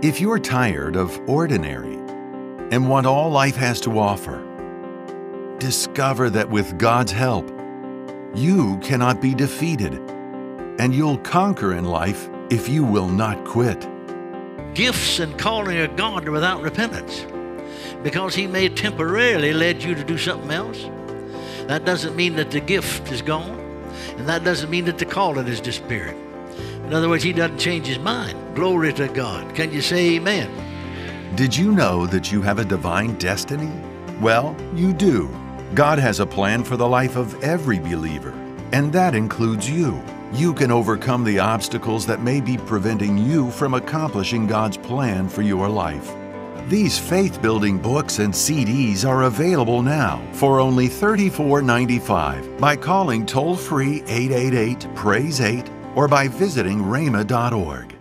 If you're tired of ordinary and want all life has to offer, discover that with God's help, you cannot be defeated, and you'll conquer in life if you will not quit. Gifts and calling of God are without repentance because He may temporarily led you to do something else. That doesn't mean that the gift is gone, and that doesn't mean that the calling is disappearing. In other words, He doesn't change His mind. Glory to God. Can you say amen? Did you know that you have a divine destiny? Well, you do. God has a plan for the life of every believer, and that includes you. You can overcome the obstacles that may be preventing you from accomplishing God's plan for your life. These faith building books and CDs are available now for only $34.95 by calling toll free 888 Praise 8 or by visiting rhema.org.